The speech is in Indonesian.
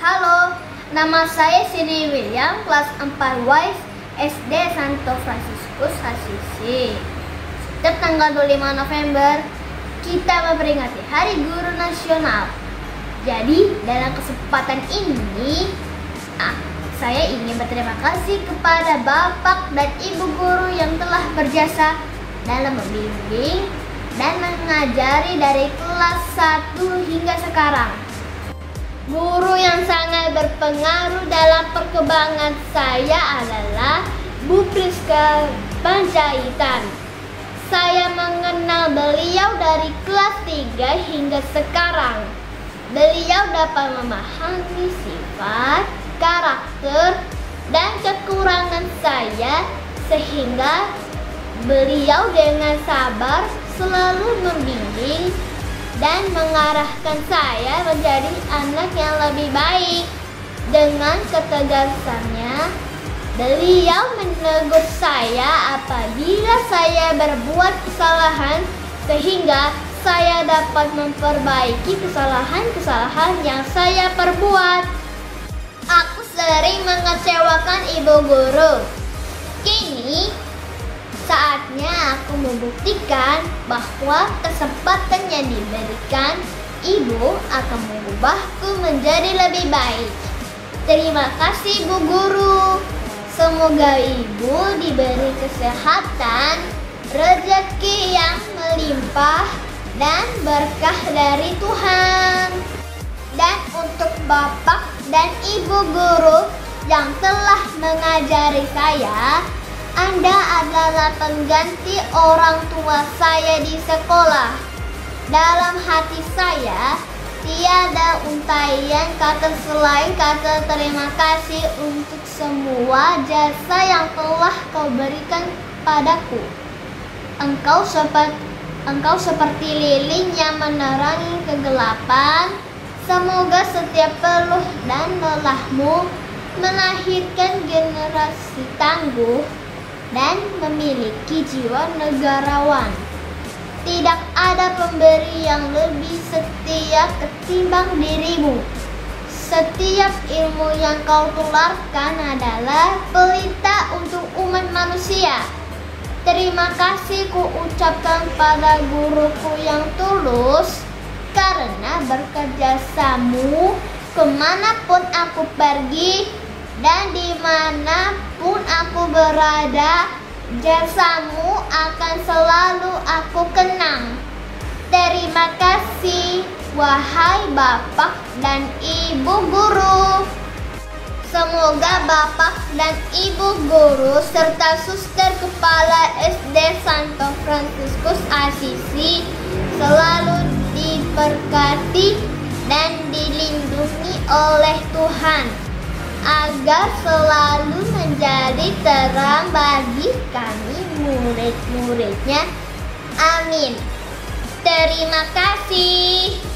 Halo, nama saya Sini William, kelas 4 WISE SD Santo Fransiskus Assisi. Setiap tanggal 25 November, kita memperingati Hari Guru Nasional. Jadi, dalam kesempatan ini, ah, saya ingin berterima kasih kepada Bapak dan Ibu guru yang telah berjasa dalam membimbing dan mengajari dari kelas 1 hingga sekarang. Guru yang sangat berpengaruh dalam perkembangan saya adalah Bu Priska Panjaitan. Saya mengenal beliau dari kelas 3 hingga sekarang. Beliau dapat memahami sifat, karakter, dan kekurangan saya sehingga beliau dengan sabar selalu membimbing dan mengarahkan saya menjadi anak yang lebih baik. Dengan ketegasannya, beliau menegur saya apabila saya berbuat kesalahan sehingga saya dapat memperbaiki kesalahan-kesalahan yang saya perbuat. Aku sering mengecewakan ibu guru. Kini Saatnya aku membuktikan bahwa kesempatan yang diberikan ibu akan mengubahku menjadi lebih baik. Terima kasih Bu Guru. Semoga ibu diberi kesehatan, rezeki yang melimpah, dan berkah dari Tuhan. Dan untuk Bapak dan Ibu Guru yang telah mengajari saya, anda adalah pengganti orang tua saya di sekolah. Dalam hati saya, tiada untaian kata selain kata terima kasih untuk semua jasa yang telah kau berikan padaku. Engkau seperti engkau seperti lilin yang menerangi kegelapan. Semoga setiap peluh dan lelahmu melahirkan generasi tangguh dan memiliki jiwa negarawan. Tidak ada pemberi yang lebih setia ketimbang dirimu. Setiap ilmu yang kau tularkan adalah pelita untuk umat manusia. Terima kasih ku ucapkan pada guruku yang tulus karena berkerjasamu ke mana pun aku pergi dan di mana pun aku berada, jasamu akan selalu aku kenang. Terima kasih, wahai Bapak dan Ibu Guru. Semoga Bapak dan Ibu Guru serta suster kepala SD Santo Fransiskus Asisi selalu diberkati dan dilindungi oleh Tuhan agar selalu menjadi terang bagi kami murid-muridnya. Amin. Terima kasih.